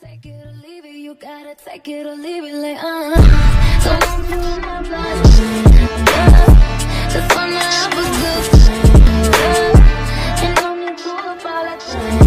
Take it or leave it, you gotta take it or leave it, like. So I'm doing my best. Just wanna have a good time. And I'm gonna apologize.